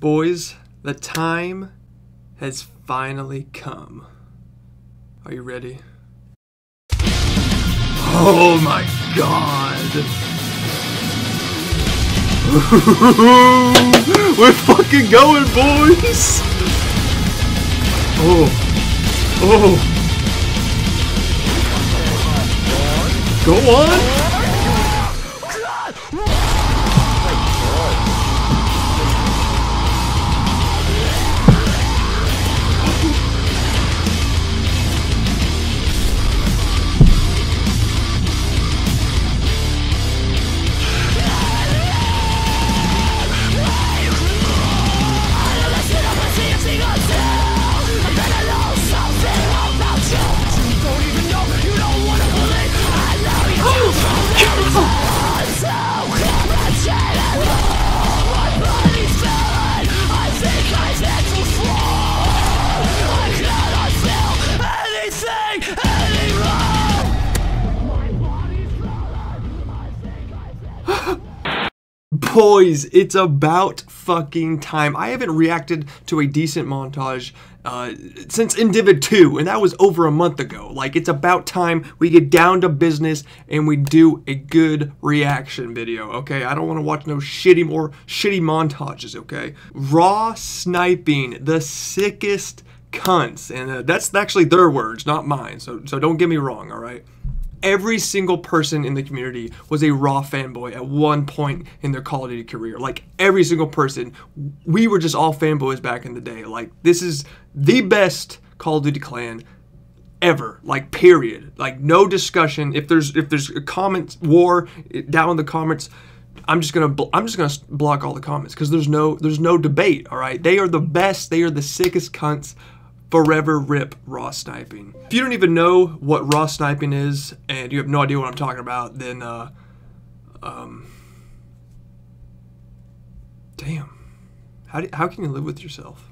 Boys, the time has finally come. Are you ready? Oh my god! We're fucking going, boys! Oh. Oh. Go on! Boys, it's about fucking time. I haven't reacted to a decent montage uh, since Individ 2, and that was over a month ago. Like, it's about time we get down to business and we do a good reaction video, okay? I don't want to watch no shitty more shitty montages, okay? Raw sniping, the sickest cunts, and uh, that's actually their words, not mine. So, so don't get me wrong, all right? Every single person in the community was a Raw fanboy at one point in their Call of Duty career. Like every single person. We were just all fanboys back in the day. Like this is the best Call of Duty clan ever like period like no discussion if there's if there's a comment war down in the comments i'm just gonna i'm just gonna block all the comments because there's no there's no debate all right they are the best they are the sickest cunts forever rip raw sniping. If you don't even know what raw sniping is and you have no idea what I'm talking about, then uh, um, damn, how do, how can you live with yourself?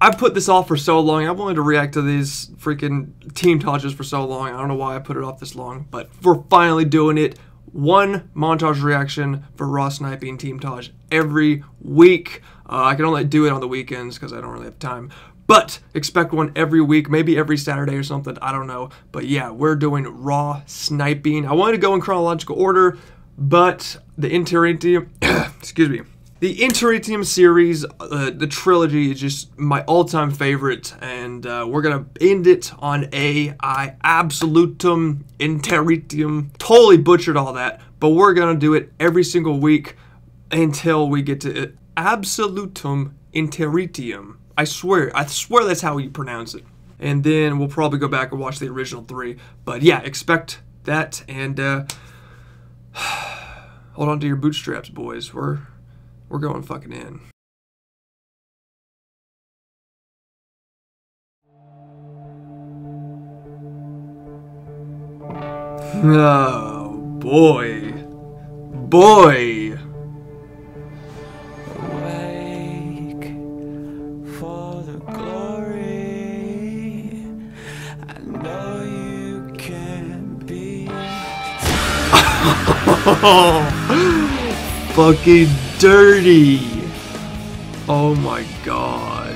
I've put this off for so long. I've wanted to react to these freaking teamtages for so long. I don't know why I put it off this long, but we're finally doing it. One montage reaction for Raw Sniping Teamtage every week. Uh, I can only do it on the weekends because I don't really have time. But expect one every week, maybe every Saturday or something. I don't know. But yeah, we're doing raw sniping. I wanted to go in chronological order, but the Interitium, excuse me, the Interitium series, uh, the trilogy is just my all-time favorite, and uh, we're gonna end it on AI Absolutum Interitium. Totally butchered all that, but we're gonna do it every single week until we get to Absolutum Interitium. I swear, I swear that's how you pronounce it. And then we'll probably go back and watch the original three. But yeah, expect that and uh, hold on to your bootstraps, boys. We're we're going fucking in. Oh boy. Boy. Fucking dirty. Oh my god.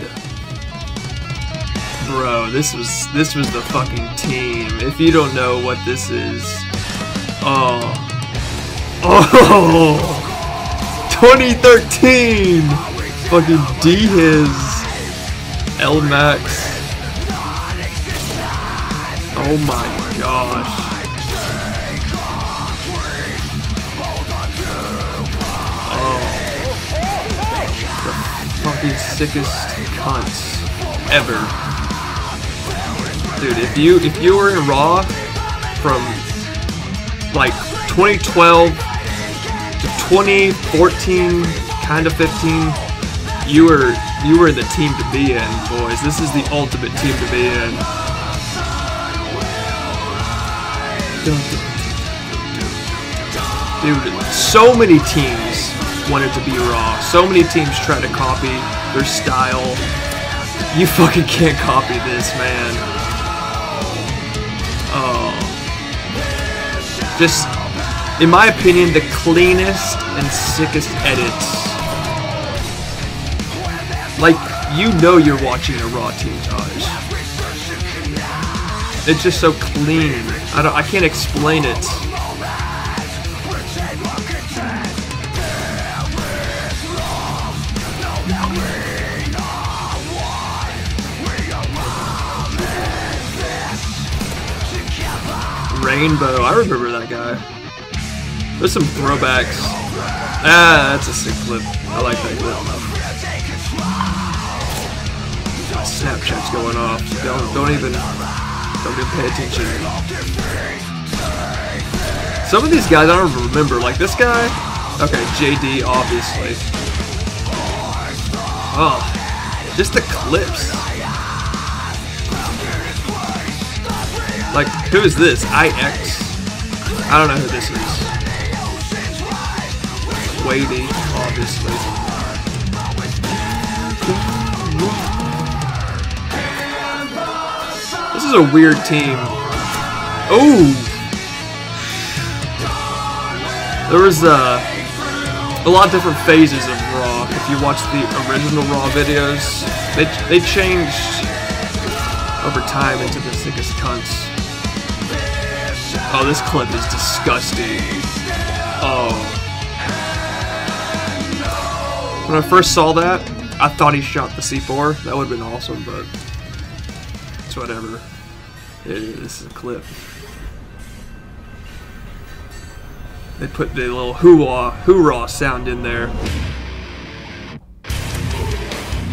Bro, this was this was the fucking team. If you don't know what this is. Oh. Oh 2013 fucking D his L Max. Oh my gosh. Fucking sickest cunts ever. Dude, if you if you were in Raw from like 2012 to 2014, kind of 15, you were you were the team to be in, boys. This is the ultimate team to be in. Dude, so many teams wanted to be raw. So many teams try to copy their style. You fucking can't copy this, man. Oh. Just, in my opinion, the cleanest and sickest edits Like, you know you're watching a Raw Teamtage. It's just so clean. I don't I can't explain it. Rainbow, I remember that guy. There's some throwbacks. Ah, that's a sick clip. I like that clip. Snapchat's going off. Don't don't even don't even pay attention. Some of these guys I don't remember. Like this guy. Okay, JD obviously. Oh, just the clips. Like, who is this? IX? I don't know who this is. Wadey, obviously. This is a weird team. Oh! There was uh, a lot of different phases of Raw. If you watch the original Raw videos, they, they changed over time into the sickest cunts. Oh, this clip is disgusting. Oh. When I first saw that, I thought he shot the C4. That would have been awesome, but it's whatever. This is a clip. They put the little hoo-ah, hoorah sound in there.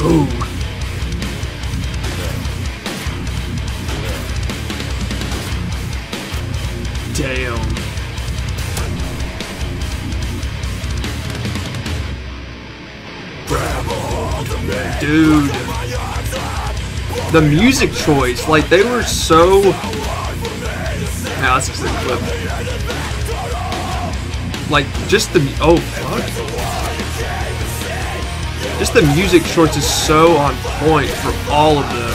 Ooh. Dude. The music choice, like they were so. That's just a clip. Like just the oh fuck. Just the music choice is so on point for all of them.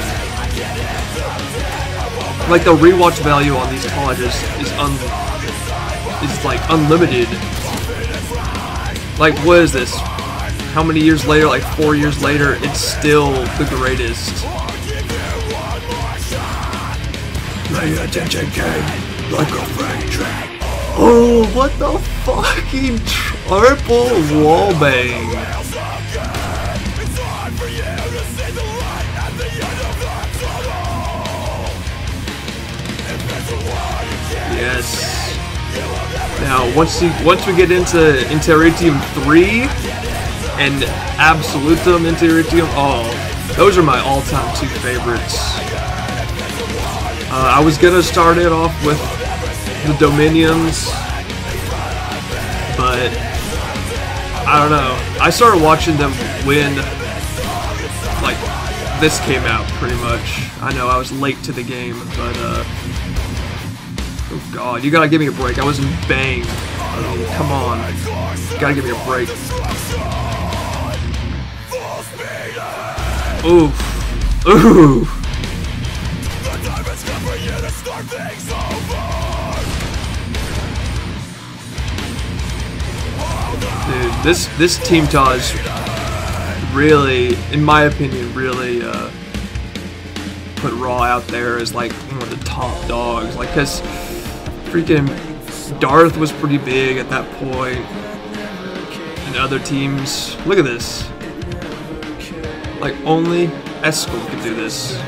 Like the rewatch value on these colleges is un is like unlimited. Like what is this? How many years later? Like four years later, it's still the greatest. Pay attention, kid. Like a freight train. Oh, what the fucking triple wallbang! Yes. Now, once you once we get into Interitium three and Absolutum Interitium, oh, those are my all-time two favorites. Uh, I was gonna start it off with the Dominions, but I don't know. I started watching them when like this came out pretty much. I know I was late to the game, but uh Oh god, you gotta give me a break. I was in bang. Oh, come on. You gotta give me a break. Oof. Oof. Dude, this this Teamtage really, in my opinion, really uh, put Raw out there as like one of the top dogs. Like, cause freaking Darth was pretty big at that point. point, and other teams. Look at this. Like only Esco could do this.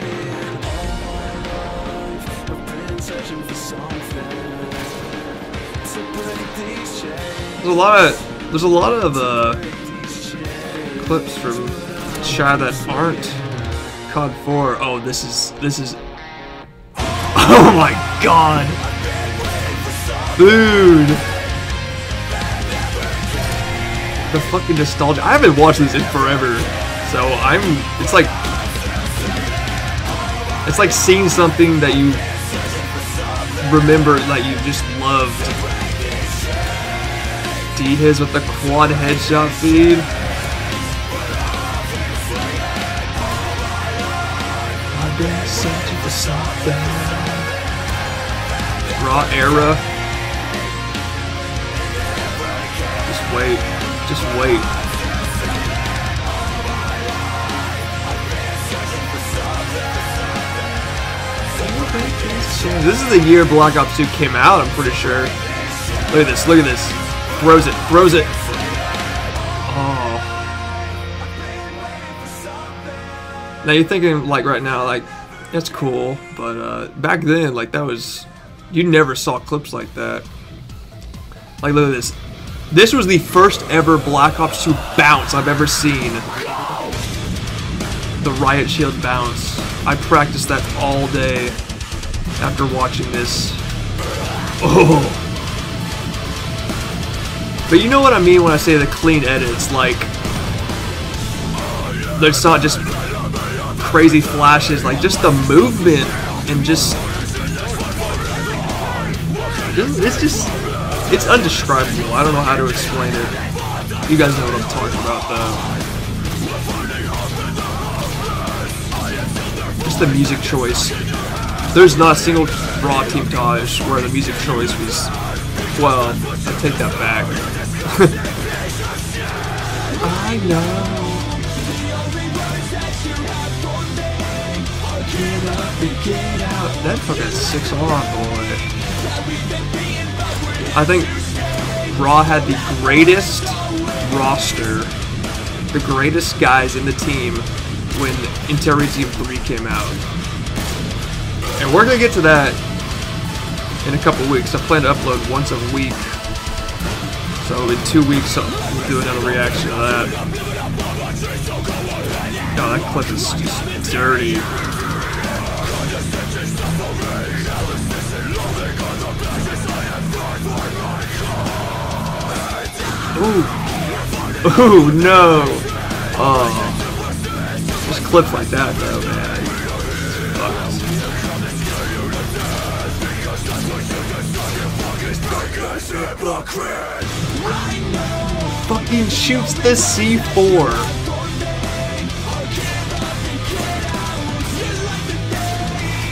There's a lot of there's a lot of uh, clips from Shy that aren't COD 4. Oh, this is this is. Oh my god, dude! The fucking nostalgia. I haven't watched this in forever, so I'm. It's like it's like seeing something that you remember that you just loved. D his with the quad headshot feed. Raw era. Just wait. Just wait. This is the year Black Ops 2 came out, I'm pretty sure. Look at this, look at this. Throws it, throws it. Oh. Now you're thinking, like, right now, like, that's cool, but uh, back then, like, that was. You never saw clips like that. Like, look at this. This was the first ever Black Ops 2 bounce I've ever seen. The Riot Shield bounce. I practiced that all day after watching this. Oh. But you know what I mean when I say the clean edits, like it's not just crazy flashes, like just the movement and just it's just it's undescribable. I don't know how to explain it. You guys know what I'm talking about though. Just the music choice. There's not a single Raw Teamtage where the music choice was well, I take that back. I know. Get up get out. That fucking six on boy. I think Raw had the greatest roster, the greatest guys in the team when Interitium 3 came out. And we're gonna get to that in a couple weeks. I plan to upload once a week. So in two weeks, I'll do another reaction to that. Oh, that clip is just dirty. Ooh. Ooh, no. Oh. Just clips like that, though, man. Fucking shoots the C4.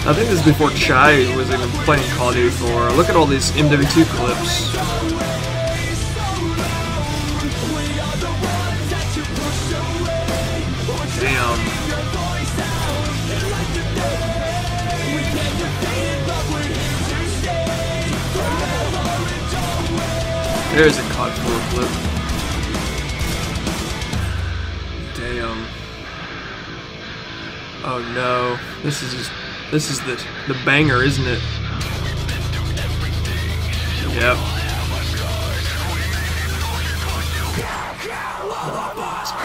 I think this is before Chai was even playing Call of Duty 4. Look at all these MW2 clips. There's a COD 4 clip. Damn. Oh no. This is just, this is the the banger, isn't it? Yep.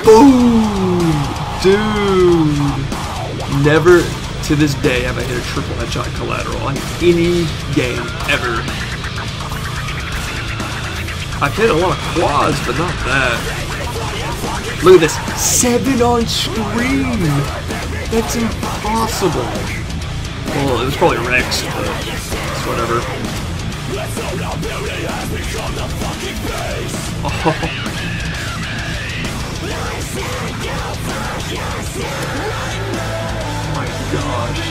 Boom! Dude! Never to this day have I hit a triple headshot collateral on any game ever. I've hit a lot of quads, but not that. Look at this. Seven on stream! That's impossible. Well, it was probably Rex, but it's whatever. Oh. my gosh.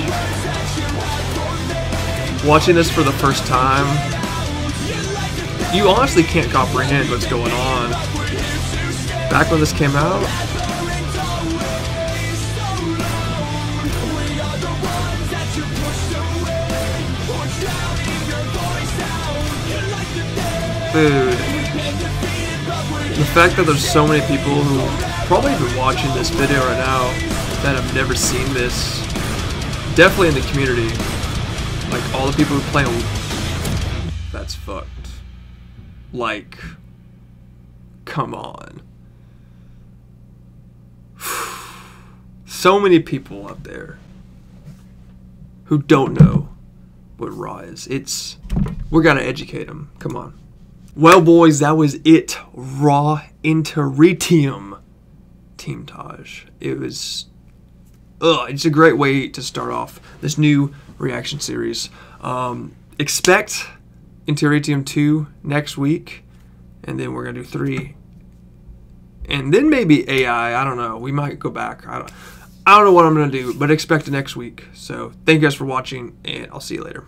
Watching this for the first time, you honestly can't comprehend what's going on. Back when this came out, dude, the fact that there's so many people who probably even watching this video right now that have never seen this, definitely in the community, like all the people who play, that's fucked. Like, come on. So many people out there who don't know what Raw is. It's, we gotta educate them. Come on. Well, boys, that was it. Raw Interitium Team Taj. It was, ugh, it's a great way to start off this new reaction series. Um, expect Interitium 2 next week, and then we're gonna do 3. And then maybe AI, I don't know. We might go back. I don't I don't know what I'm gonna do, but expect it next week. So thank you guys for watching, and I'll see you later.